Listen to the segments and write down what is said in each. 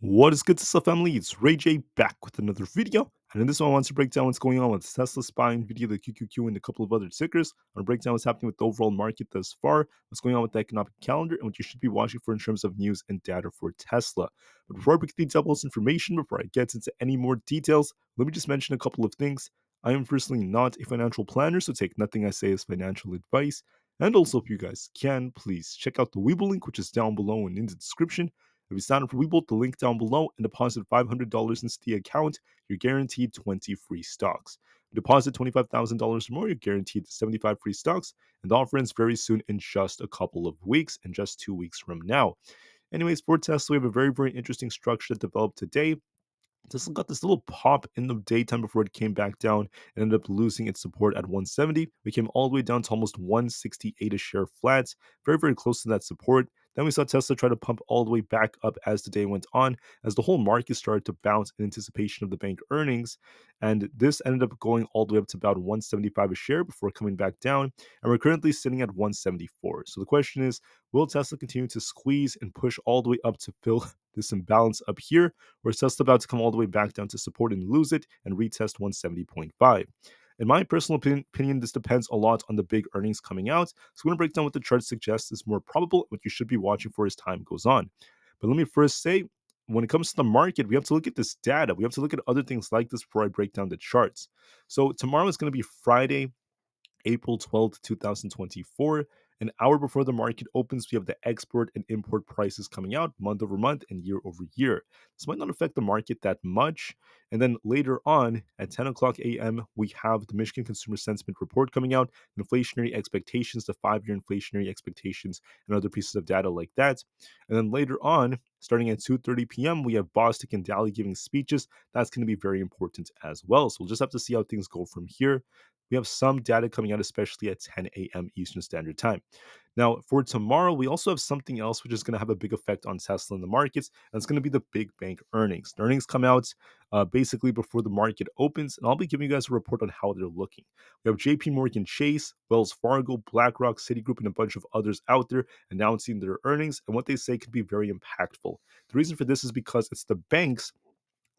What is good, Tesla family? It's Rey Jay back with another NVIDIA. And in this one, I want to break down what's going on with Tesla SPY, video, the QQQ, and a couple of other tickers. I want to break down what's happening with the overall market thus far, what's going on with the economic calendar, and what you should be watching for in terms of news and data for Tesla. But before I break the this information, before I get into any more details, let me just mention a couple of things. I am personally not a financial planner, so take nothing I say as financial advice. And also, if you guys can, please check out the Webull link, which is down below and in the description. If you sign up for Webull, the link down below, and deposit $500 into the account, you're guaranteed 20 free stocks. Deposit $25,000 or more, you're guaranteed 75 free stocks, and the offer ends very soon in just a couple of weeks, and just two weeks from now. Anyways, for Tesla, we have a very, very interesting structure that developed today. Tesla got this little pop in the daytime before it came back down and ended up losing its support at 170. We came all the way down to almost 168 a share flats, very, very close to that support. Then we saw Tesla try to pump all the way back up as the day went on, as the whole market started to bounce in anticipation of the bank earnings. And this ended up going all the way up to about 175 a share before coming back down. And we're currently sitting at 174. So the question is will Tesla continue to squeeze and push all the way up to fill this imbalance up here? Or is Tesla about to come all the way back down to support and lose it and retest 170.5? In my personal opinion, this depends a lot on the big earnings coming out. So I'm going to break down what the chart suggests is more probable, what you should be watching for as time goes on. But let me first say, when it comes to the market, we have to look at this data. We have to look at other things like this before I break down the charts. So tomorrow is going to be Friday, April 12th, 2024. An hour before the market opens, we have the export and import prices coming out month over month and year over year. This might not affect the market that much. And then later on at 10 o'clock a.m., we have the Michigan Consumer Sentiment Report coming out, inflationary expectations, the five year inflationary expectations, and other pieces of data like that. And then later on, starting at 2.30 p.m., we have Bostic and Daly giving speeches. That's going to be very important as well. So we'll just have to see how things go from here we have some data coming out, especially at 10 a.m. Eastern Standard Time. Now, for tomorrow, we also have something else which is going to have a big effect on Tesla in the markets, and it's going to be the big bank earnings. The earnings come out uh, basically before the market opens, and I'll be giving you guys a report on how they're looking. We have JP Morgan Chase, Wells Fargo, BlackRock, Citigroup, and a bunch of others out there announcing their earnings, and what they say could be very impactful. The reason for this is because it's the banks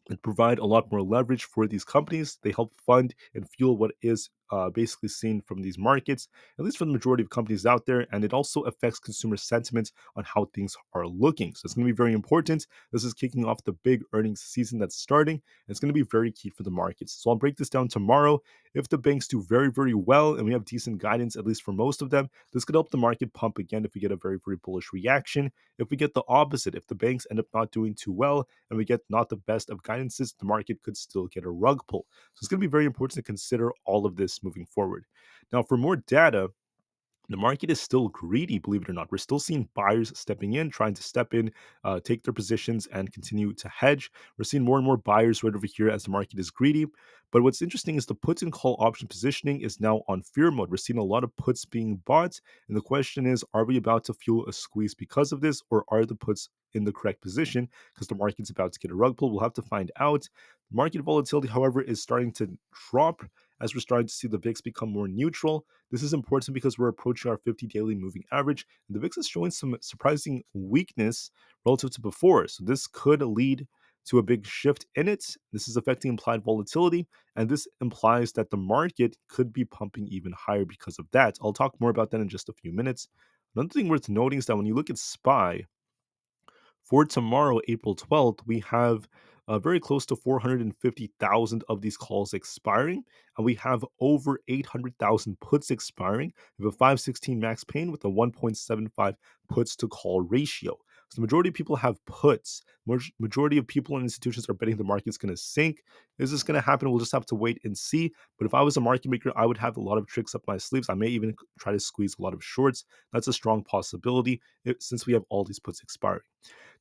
and provide a lot more leverage for these companies. They help fund and fuel what is uh, basically seen from these markets, at least for the majority of companies out there. And it also affects consumer sentiment on how things are looking. So it's going to be very important. This is kicking off the big earnings season that's starting. And it's going to be very key for the markets. So I'll break this down tomorrow. If the banks do very, very well and we have decent guidance, at least for most of them, this could help the market pump again if we get a very, very bullish reaction. If we get the opposite, if the banks end up not doing too well and we get not the best of guidances, the market could still get a rug pull. So it's going to be very important to consider all of this moving forward. Now, for more data, the market is still greedy, believe it or not. We're still seeing buyers stepping in, trying to step in, uh, take their positions, and continue to hedge. We're seeing more and more buyers right over here as the market is greedy. But what's interesting is the puts and call option positioning is now on fear mode. We're seeing a lot of puts being bought. And the question is are we about to fuel a squeeze because of this, or are the puts in the correct position because the market's about to get a rug pull? We'll have to find out. Market volatility, however, is starting to drop as we're starting to see the VIX become more neutral. This is important because we're approaching our 50 daily moving average, and the VIX is showing some surprising weakness relative to before. So this could lead to a big shift in it. This is affecting implied volatility, and this implies that the market could be pumping even higher because of that. I'll talk more about that in just a few minutes. Another thing worth noting is that when you look at SPY, for tomorrow, April 12th, we have uh, very close to 450,000 of these calls expiring, and we have over 800,000 puts expiring. We have a 516 max pain with a 1.75 puts to call ratio. The majority of people have puts. Majority of people and institutions are betting the market's going to sink. Is this going to happen? We'll just have to wait and see. But if I was a market maker, I would have a lot of tricks up my sleeves. I may even try to squeeze a lot of shorts. That's a strong possibility eh, since we have all these puts expiring.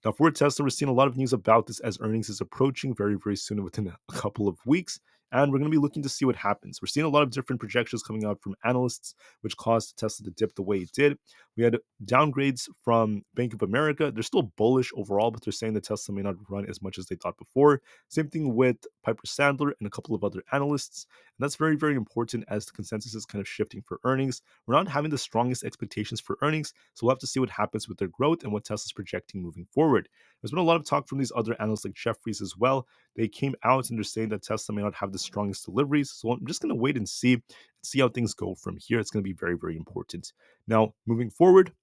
Now, for Tesla, we're seeing a lot of news about this as earnings is approaching very, very soon within a couple of weeks and we're going to be looking to see what happens. We're seeing a lot of different projections coming out from analysts, which caused Tesla to dip the way it did. We had downgrades from Bank of America. They're still bullish overall, but they're saying that Tesla may not run as much as they thought before. Same thing with Piper Sandler and a couple of other analysts. And that's very, very important as the consensus is kind of shifting for earnings. We're not having the strongest expectations for earnings, so we'll have to see what happens with their growth and what Tesla's projecting moving forward. There's been a lot of talk from these other analysts like Jefferies as well. They came out and they're saying that Tesla may not have the strongest deliveries. So I'm just going to wait and see, see how things go from here. It's going to be very, very important. Now, moving forward,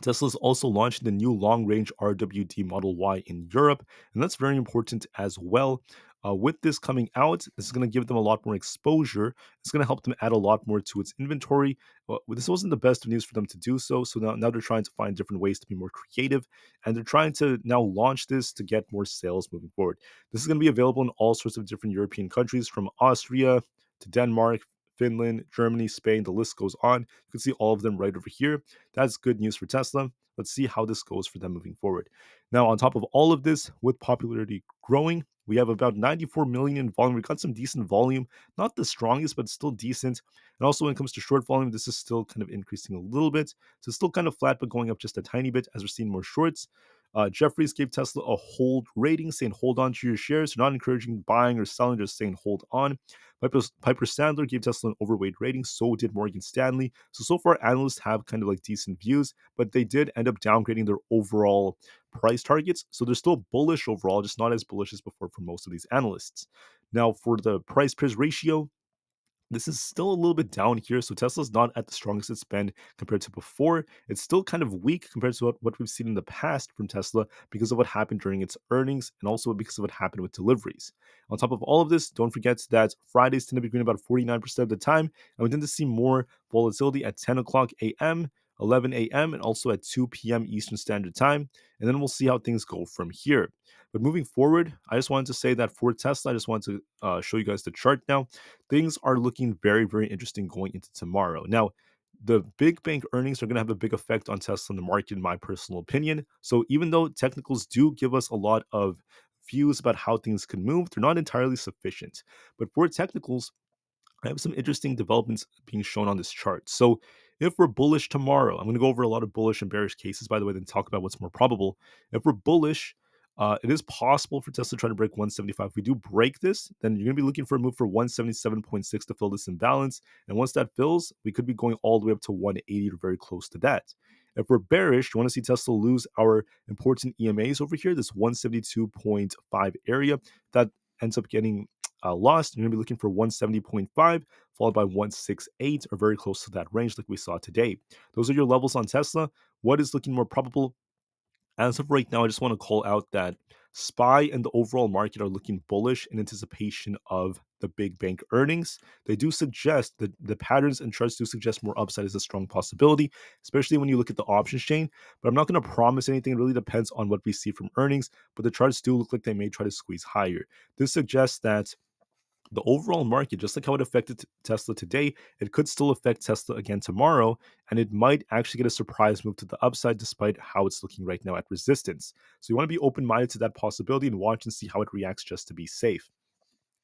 Tesla's also launching the new long range RWD Model Y in Europe, and that's very important as well. Uh, with this coming out, this is going to give them a lot more exposure. It's going to help them add a lot more to its inventory. Well, this wasn't the best of news for them to do so. So now, now they're trying to find different ways to be more creative. And they're trying to now launch this to get more sales moving forward. This is going to be available in all sorts of different European countries from Austria to Denmark, Finland, Germany, Spain, the list goes on. You can see all of them right over here. That's good news for Tesla. Let's see how this goes for them moving forward. Now, on top of all of this, with popularity growing, we have about 94 million in volume. We got some decent volume, not the strongest, but still decent. And also, when it comes to short volume, this is still kind of increasing a little bit. So still kind of flat, but going up just a tiny bit as we're seeing more shorts. Uh, Jefferies gave Tesla a hold rating, saying hold on to your shares. Not encouraging buying or selling, just saying hold on. Piper, Piper Sandler gave Tesla an overweight rating, so did Morgan Stanley. So, so far, analysts have kind of like decent views, but they did end up downgrading their overall price targets. So they're still bullish overall, just not as bullish as before for most of these analysts. Now, for the price price ratio, this is still a little bit down here. So Tesla's not at the strongest it's been compared to before. It's still kind of weak compared to what, we've seen in the past from Tesla because of what happened during its earnings and also because of what happened with deliveries. On top of all of this, don't forget that Fridays tend to be green about 49% of the time, and we tend to see more volatility at 10 o'clock a.m. 11 a.m., and also at 2 p.m. Eastern Standard Time. And then we'll see how things go from here. But moving forward, I just wanted to say that for Tesla, I just wanted to uh, show you guys the chart now. Things are looking very, very interesting going into tomorrow. Now, the big bank earnings are going to have a big effect on Tesla in the market, in my personal opinion. So even though technicals do give us a lot of views about how things can move, they're not entirely sufficient. But for technicals, I have some interesting developments being shown on this chart. So if we're bullish tomorrow, I'm going to go over a lot of bullish and bearish cases, by the way, then talk about what's more probable. If we're bullish, uh, it is possible for Tesla to try to break 175. If we do break this, then you're going to be looking for a move for 177.6 to fill this imbalance. And once that fills, we could be going all the way up to 180 or very close to that. If we're bearish, you want to see Tesla lose our important EMAs over here, this 172.5 area that ends up getting uh, lost. You're going to be looking for 170.5, followed by 168, or very close to that range like we saw today. Those are your levels on Tesla. What is looking more probable? As of right now, I just want to call out that SPY and the overall market are looking bullish in anticipation of the big bank earnings. They do suggest that the patterns and charts do suggest more upside is a strong possibility, especially when you look at the options chain. But I'm not going to promise anything. It really depends on what we see from earnings. But the charts do look like they may try to squeeze higher. This suggests that the overall market, just like how it affected Tesla today, it could still affect Tesla again tomorrow, and it might actually get a surprise move to the upside despite how it's looking right now at resistance. So you want to be open minded to that possibility and watch and see how it reacts just to be safe.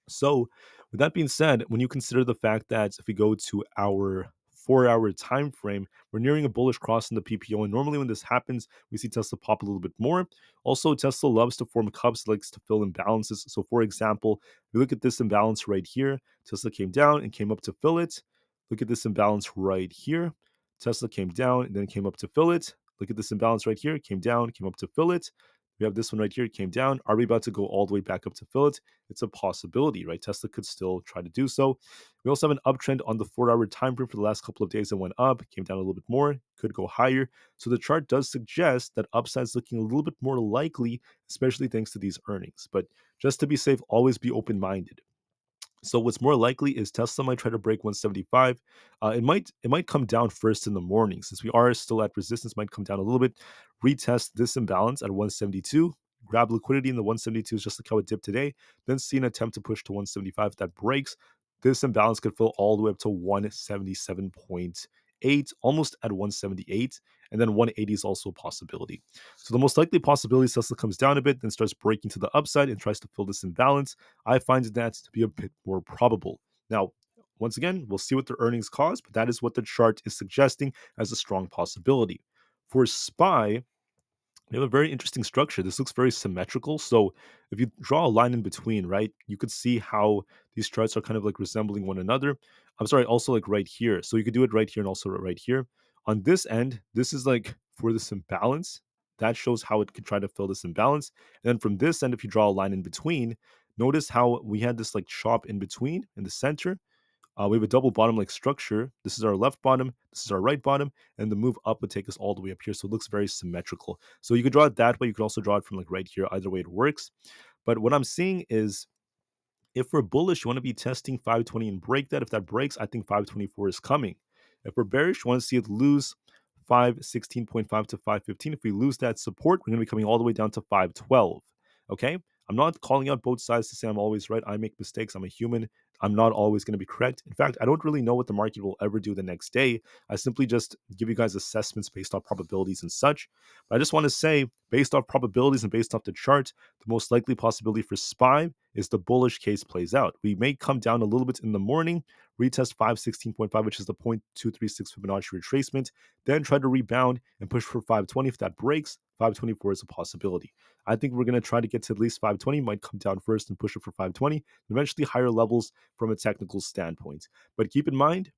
So, with that being said, when you consider the fact that if we go to our four hour time frame, we're nearing a bullish cross in the PPO. And normally when this happens, we see Tesla pop a little bit more. Also, Tesla loves to form cups, likes to fill imbalances. So, for example, we look at this imbalance right here. Tesla came down and came up to fill it. Look at this imbalance right here. Tesla came down and then came up to fill it. Look at this imbalance right here. Came down, came up to fill it. We have this one right here, came down. Are we about to go all the way back up to fill it? It's a possibility, right? Tesla could still try to do so. We also have an uptrend on the four hour time frame for the last couple of days that went up, came down a little bit more, could go higher. So the chart does suggest that upside is looking a little bit more likely, especially thanks to these earnings. But just to be safe, always be open minded. So what's more likely is Tesla might try to break 175. Uh, it might it might come down first in the morning since we are still at resistance. Might come down a little bit, retest this imbalance at 172. Grab liquidity in the 172 is just like how it dipped today. Then see an attempt to push to 175. If that breaks, this imbalance could fill all the way up to 177.8 8, almost at 178, and then 180 is also a possibility. So the most likely possibility is Tesla comes down a bit, then starts breaking to the upside and tries to fill this imbalance. I find that to be a bit more probable. Now, once again, we'll see what the earnings cause, but that is what the chart is suggesting as a strong possibility. For SPY, we have a very interesting structure. This looks very symmetrical. So if you draw a line in between, right, you could see how these charts are kind of like resembling one another. I'm sorry, also like right here. So you could do it right here and also right here. On this end, this is like for this imbalance. that shows how it could try to fill this imbalance. And then from this end, if you draw a line in between, notice how we had this like chop in between in the center. Uh, we have a double bottom like structure. This is our left bottom, this is our right bottom, and the move up would take us all the way up here. So it looks very symmetrical. So you could draw it that way. You could also draw it from like right here. Either way, it works. But what I'm seeing is if we're bullish, you want to be testing 520 and break that. If that breaks, I think 524 is coming. If we're bearish, you want to see it lose 516.5 to 515. If we lose that support, we're going to be coming all the way down to 512. Okay. I'm not calling out both sides to say I'm always right. I make mistakes. I'm a human. I'm not always going to be correct. In fact, I don't really know what the market will ever do the next day. I simply just give you guys assessments based off probabilities and such. But I just want to say, based off probabilities and based off the chart, the most likely possibility for SPY is the bullish case plays out. We may come down a little bit in the morning, retest 516.5, which is the 0.236 Fibonacci retracement, then try to rebound and push for 520. If that breaks, 524 is a possibility. I think we're going to try to get to at least 520, might come down first and push it for 520, eventually higher levels from a technical standpoint. But keep in mind,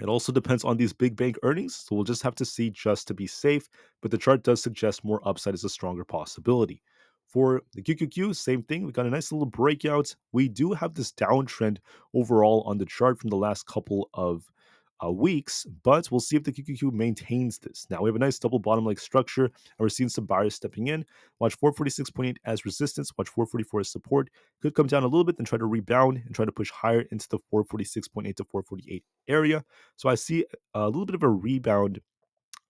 it also depends on these big bank earnings, so we'll just have to see just to be safe. But the chart does suggest more upside is a stronger possibility. For the QQQ, same thing. We got a nice little breakout. We do have this downtrend overall on the chart from the last couple of uh, weeks, but we'll see if the QQQ maintains this. Now we have a nice double bottom like structure, and we're seeing some buyers stepping in. Watch 446.8 as resistance, watch 444 as support. Could come down a little bit, then try to rebound and try to push higher into the 446.8 to 448 area. So I see a little bit of a rebound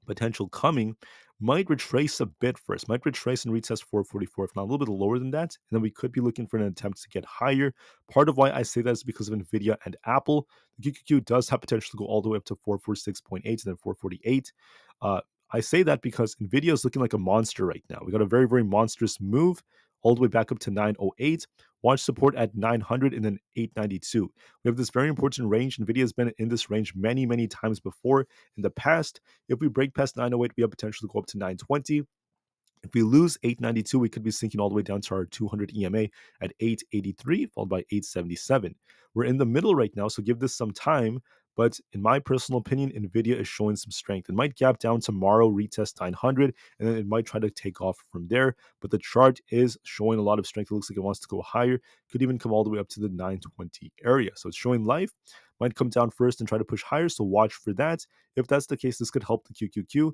potential coming might retrace a bit first, might retrace and retest 444, if not a little bit lower than that. And then we could be looking for an attempt to get higher. Part of why I say that is because of NVIDIA and Apple. The QQQ does have potential to go all the way up to 446.8 and then 448. Uh, I say that because NVIDIA is looking like a monster right now. We got a very, very monstrous move all the way back up to 908. Watch support at 900 and then 892. We have this very important range. NVIDIA has been in this range many, many times before in the past. If we break past 908, we have potential to go up to 920. If we lose 892, we could be sinking all the way down to our 200 EMA at 883, followed by 877. We're in the middle right now, so give this some time. But in my personal opinion, Nvidia is showing some strength. It might gap down tomorrow, retest 900, and then it might try to take off from there. But the chart is showing a lot of strength. It looks like it wants to go higher. Could even come all the way up to the 920 area. So it's showing life. Might come down first and try to push higher. So watch for that. If that's the case, this could help the QQQ.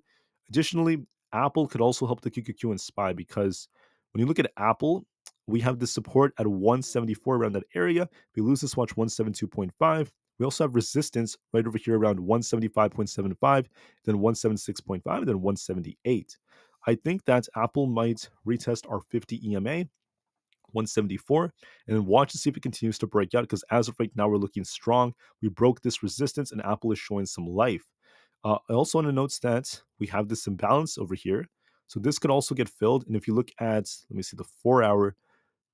Additionally, Apple could also help the QQQ and SPY because when you look at Apple, we have the support at 174 around that area. If we lose this, watch 172.5. We also have resistance right over here around 175.75, then 176.5, then 178. I think that Apple might retest our 50 EMA, 174, and watch to see if it continues to break out because as of right now, we're looking strong. We broke this resistance and Apple is showing some life. Uh, I also want to note that we have this imbalance over here. So this could also get filled. And if you look at, let me see, the four hour,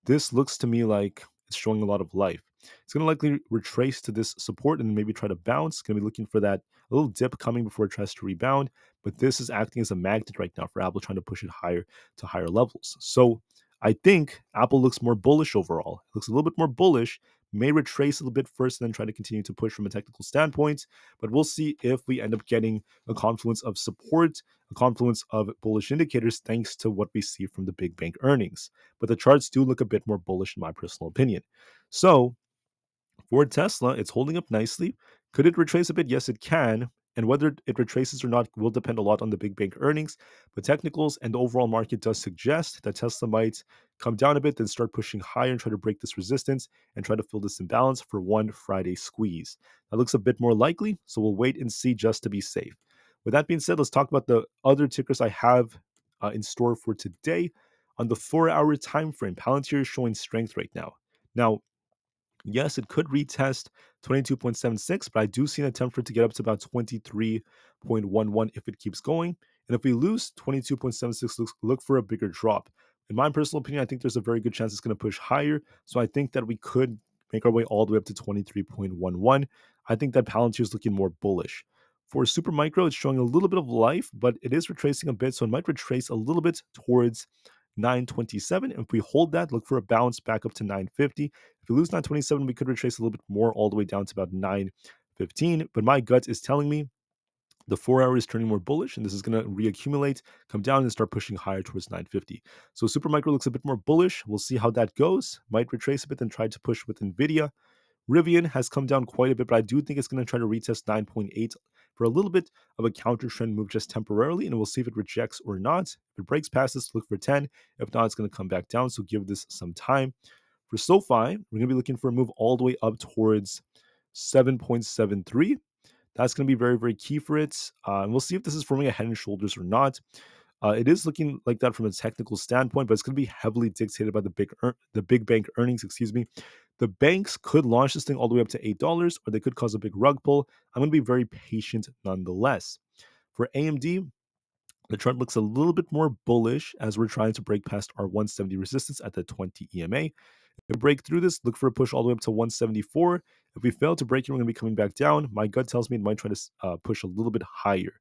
this looks to me like it's showing a lot of life. It's going to likely retrace to this support and maybe try to bounce. Going to be looking for that little dip coming before it tries to rebound. But this is acting as a magnet right now for Apple, trying to push it higher to higher levels. So I think Apple looks more bullish overall. It looks a little bit more bullish, may retrace a little bit first and then try to continue to push from a technical standpoint. But we'll see if we end up getting a confluence of support, a confluence of bullish indicators, thanks to what we see from the big bank earnings. But the charts do look a bit more bullish, in my personal opinion. So for Tesla, it's holding up nicely. Could it retrace a bit? Yes, it can. And whether it retraces or not will depend a lot on the big bank earnings. But technicals and the overall market does suggest that Tesla might come down a bit, then start pushing higher and try to break this resistance and try to fill this imbalance for one Friday squeeze. That looks a bit more likely, so we'll wait and see just to be safe. With that being said, let's talk about the other tickers I have uh, in store for today. On the four-hour time frame, Palantir is showing strength right now. Now, Yes, it could retest 22.76, but I do see an attempt for it to get up to about 23.11 if it keeps going. And if we lose 22.76, look, look for a bigger drop. In my personal opinion, I think there's a very good chance it's going to push higher. So I think that we could make our way all the way up to 23.11. I think that Palantir is looking more bullish. For Super Micro, it's showing a little bit of life, but it is retracing a bit. So it might retrace a little bit towards 927. If we hold that, look for a bounce back up to 950. If we lose 927, we could retrace a little bit more all the way down to about 915. But my gut is telling me the four hour is turning more bullish and this is going to reaccumulate come down and start pushing higher towards 950 so supermicro looks a bit more bullish we'll see how that goes might retrace a bit and try to push with nvidia rivian has come down quite a bit but i do think it's going to try to retest 9.8 for a little bit of a counter trend move just temporarily and we'll see if it rejects or not if it breaks past this look for 10 if not it's going to come back down so give this some time for sofi we're going to be looking for a move all the way up towards 7.73 that's going to be very, very key for it. Uh, and we'll see if this is forming a head and shoulders or not. Uh, it is looking like that from a technical standpoint, but it's going to be heavily dictated by the big er- the big bank earnings. Excuse me. The banks could launch this thing all the way up to eight dollars, or they could cause a big rug pull. I'm going to be very patient nonetheless. For AMD, the chart looks a little bit more bullish as we're trying to break past our 170 resistance at the 20 EMA. If we break through this, look for a push all the way up to 174. If we fail to break it, we're going to be coming back down. My gut tells me it might try to uh, push a little bit higher.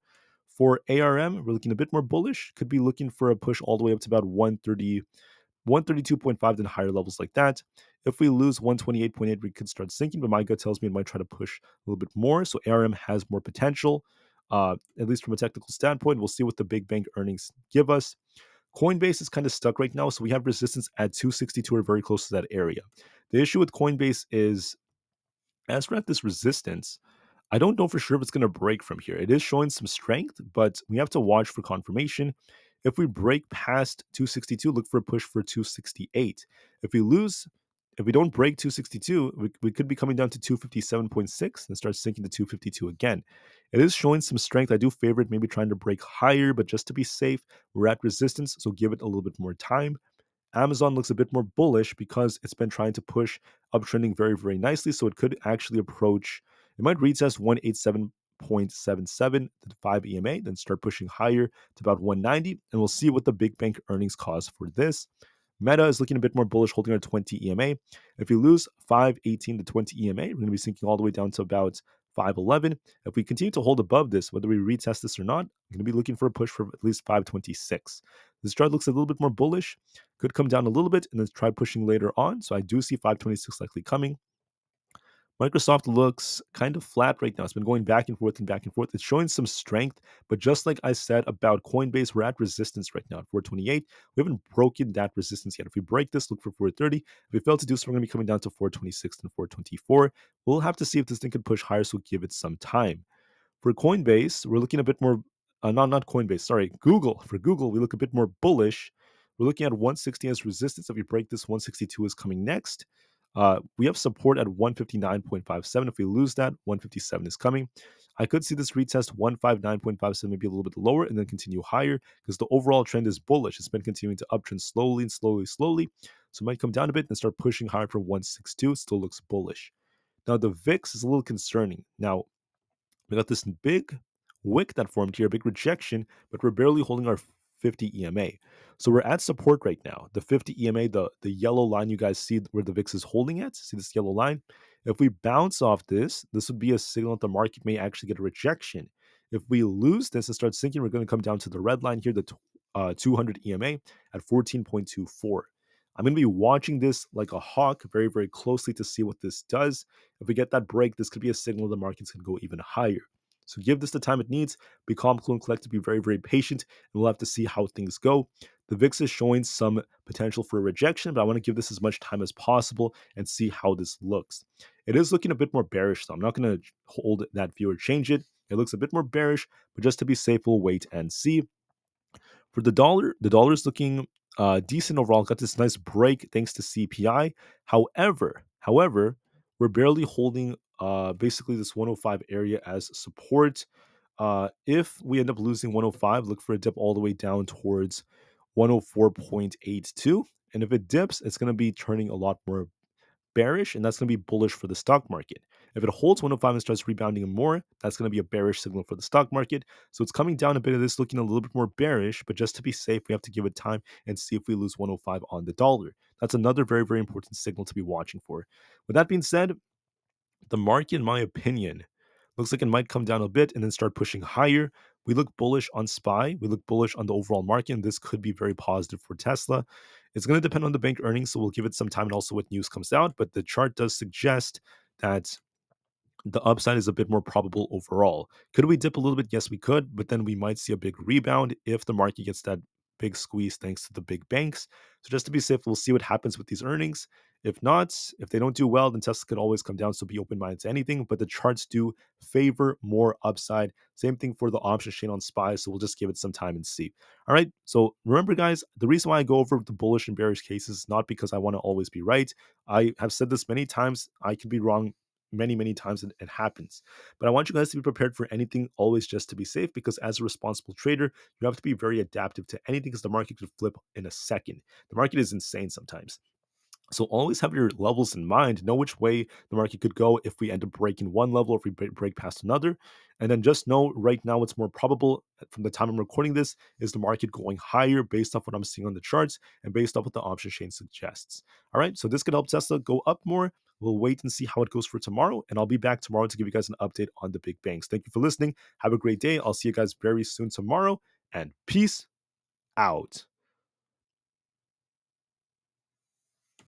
For ARM, we're looking a bit more bullish. Could be looking for a push all the way up to about 130, 132.5 and higher levels like that. If we lose 128.8, we could start sinking, but my gut tells me it might try to push a little bit more. So ARM has more potential, uh, at least from a technical standpoint. We'll see what the big bank earnings give us. Coinbase is kind of stuck right now, so we have resistance at 262 or very close to that area. The issue with Coinbase is as we're at this resistance, I don't know for sure if it's going to break from here. It is showing some strength, but we have to watch for confirmation. If we break past 262, look for a push for 268. If we lose, if we don't break 262, we, we could be coming down to 257.6 and start sinking to 252 again. It is showing some strength. I do favor it maybe trying to break higher, but just to be safe, we're at resistance, so give it a little bit more time. Amazon looks a bit more bullish because it's been trying to push uptrending very, very nicely. So it could actually approach, it might retest 187.77 to 5 EMA, then start pushing higher to about 190. And we'll see what the big bank earnings cause for this. Meta is looking a bit more bullish, holding our 20 EMA. If we lose 518 to 20 EMA, we're going to be sinking all the way down to about 511. If we continue to hold above this, whether we retest this or not, I'm going to be looking for a push for at least 526. This chart looks a little bit more bullish, could come down a little bit and then try pushing later on. So I do see 526 likely coming. Microsoft looks kind of flat right now. It's been going back and forth and back and forth. It's showing some strength, but just like I said about Coinbase, we're at resistance right now at 428. We haven't broken that resistance yet. If we break this, look for 430. If we fail to do so, we're going to be coming down to 426 and 424. We'll have to see if this thing can push higher, so give it some time. For Coinbase, we're looking a bit more, uh, not, not Coinbase, sorry, Google. For Google, we look a bit more bullish. We're looking at 160 as resistance. If we break this, 162 is coming next. Uh, we have support at 159.57. If we lose that, 157 is coming. I could see this retest 159.57, maybe a little bit lower, and then continue higher because the overall trend is bullish. It's been continuing to uptrend slowly and slowly, slowly. So it might come down a bit and start pushing higher for 162. It still looks bullish. Now, the VIX is a little concerning. Now, we got this big wick that formed here, big rejection, but we're barely holding our 50 EMA. So we're at support right now. The 50 EMA, the, the yellow line you guys see where the VIX is holding at, see this yellow line? If we bounce off this, this would be a signal that the market may actually get a rejection. If we lose this and start sinking, we're going to come down to the red line here, the uh, 200 EMA at 14.24. I'm going to be watching this like a hawk very, very closely to see what this does. If we get that break, this could be a signal the market's to go even higher. So give this the time it needs. Be calm, cool, and collect. Be very, very patient, and we'll have to see how things go. The VIX is showing some potential for a rejection, but I want to give this as much time as possible and see how this looks. It is looking a bit more bearish, so I'm not going to hold that view or change it. It looks a bit more bearish, but just to be safe, we'll wait and see. For the dollar, the dollar is looking uh, decent overall. Got this nice break thanks to CPI. However, however, we're barely holding uh, basically this 105 area as support. Uh, if we end up losing 105, look for a dip all the way down towards 104.82. And if it dips, it's going to be turning a lot more bearish, and that's going to be bullish for the stock market. If it holds 105 and starts rebounding more, that's going to be a bearish signal for the stock market. So it's coming down a bit of this, looking a little bit more bearish, but just to be safe, we have to give it time and see if we lose 105 on the dollar. That's another very, very important signal to be watching for. With that being said, the market, in my opinion, looks like it might come down a bit and then start pushing higher. We look bullish on SPY. We look bullish on the overall market, and this could be very positive for Tesla. It's going to depend on the bank earnings, so we'll give it some time and also what news comes out. But the chart does suggest that the upside is a bit more probable overall. Could we dip a little bit? Yes, we could, but then we might see a big rebound if the market gets that big squeeze thanks to the big banks. So just to be safe, we'll see what happens with these earnings. If not, if they don't do well, then Tesla could always come down. So be open minded to anything. But the charts do favor more upside. Same thing for the option chain on SPY. So we'll just give it some time and see. All right. So remember, guys, the reason why I go over the bullish and bearish cases is not because I want to always be right. I have said this many times. I can be wrong many, many times it, it, happens. But I want you guys to be prepared for anything, always just to be safe, because as a responsible trader, you have to be very adaptive to anything because the market could flip in a second. The market is insane sometimes. So always have your levels in mind. Know which way the market could go if we end up breaking one level, if we break past another. And then just know right now what's more probable uh, from the time I'm recording this is the market going higher based off what I'm seeing on the charts and based off what the option chain suggests. All right, so this could help Tesla go up more. We'll wait and see how it goes for tomorrow. And I'll be back tomorrow to give you guys an update on the big banks. Thank you for listening. Have a great day. I'll see you guys very soon tomorrow. And peace out.